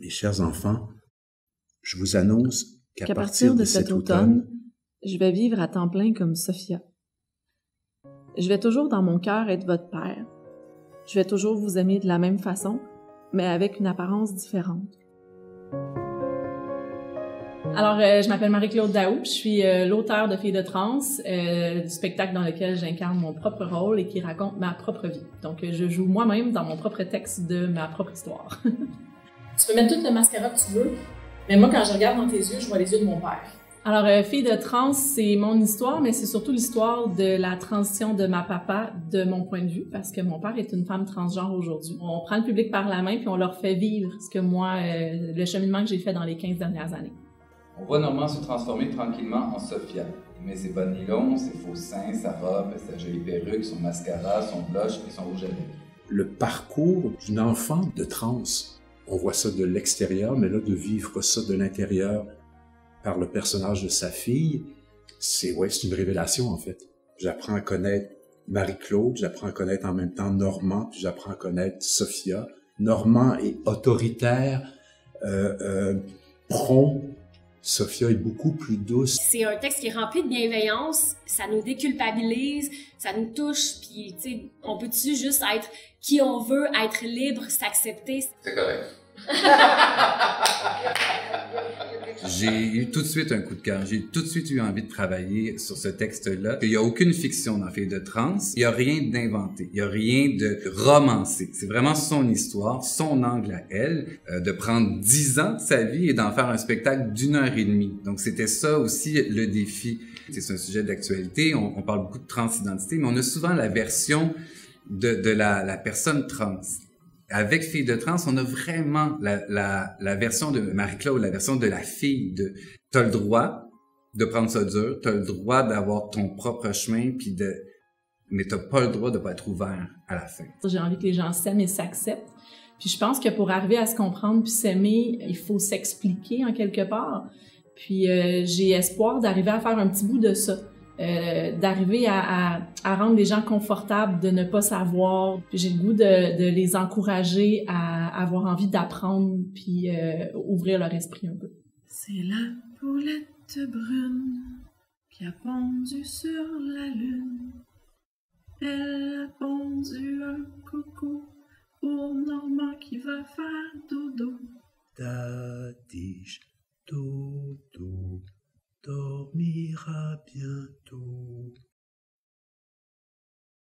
Mes chers enfants, je vous annonce qu'à partir de cet automne, je vais vivre à temps plein comme Sophia. Je vais toujours dans mon cœur être votre père. Je vais toujours vous aimer de la même façon, mais avec une apparence différente. Alors, euh, je m'appelle Marie-Claude Daou, je suis euh, l'auteur de Filles de trans, euh, du spectacle dans lequel j'incarne mon propre rôle et qui raconte ma propre vie. Donc, euh, je joue moi-même dans mon propre texte de ma propre histoire. Tu peux mettre tout le mascara que tu veux, mais moi, quand je regarde dans tes yeux, je vois les yeux de mon père. Alors, euh, Fille de trans, c'est mon histoire, mais c'est surtout l'histoire de la transition de ma papa de mon point de vue, parce que mon père est une femme transgenre aujourd'hui. On prend le public par la main puis on leur fait vivre ce que moi, euh, le cheminement que j'ai fait dans les 15 dernières années. On voit Normand se transformer tranquillement en Sophia. Il met ses bas de nylon, ses faux seins, sa robe, sa jolie perruque, son mascara, son blush et son rouge à lèvres. Le parcours d'une enfant de trans, on voit ça de l'extérieur, mais là, de vivre ça de l'intérieur par le personnage de sa fille, c'est ouais, une révélation en fait. J'apprends à connaître Marie-Claude, j'apprends à connaître en même temps Normand, puis j'apprends à connaître Sophia. Normand est autoritaire, euh, euh, prompt. Sophia est beaucoup plus douce. C'est un texte qui est rempli de bienveillance, ça nous déculpabilise, ça nous touche, puis tu sais, on peut-tu juste être qui on veut, être libre, s'accepter? C'est correct. J'ai eu tout de suite un coup de cœur. J'ai tout de suite eu envie de travailler sur ce texte-là. Il n'y a aucune fiction dans Fille de trans. Il n'y a rien d'inventé. Il n'y a rien de romancé. C'est vraiment son histoire, son angle à elle, euh, de prendre dix ans de sa vie et d'en faire un spectacle d'une heure et demie. Donc c'était ça aussi le défi. C'est un sujet d'actualité. On, on parle beaucoup de transidentité, mais on a souvent la version de, de la, la personne trans avec Fille de trans, on a vraiment la, la, la version de Marie-Claude, la version de la fille de t'as le droit de prendre ça dur, t'as le droit d'avoir ton propre chemin, puis de mais t'as pas le droit de pas être ouvert à la fin. J'ai envie que les gens s'aiment et s'acceptent. Puis je pense que pour arriver à se comprendre puis s'aimer, il faut s'expliquer en quelque part. Puis euh, j'ai espoir d'arriver à faire un petit bout de ça. Euh, d'arriver à, à, à, rendre les gens confortables de ne pas savoir. J'ai le goût de, de, les encourager à avoir envie d'apprendre puis euh, ouvrir leur esprit un peu. C'est la poulette brune qui a pondu sur la lune. Elle a pondu un coco pour Normand qui va faire dodo. Da, dormira bientôt.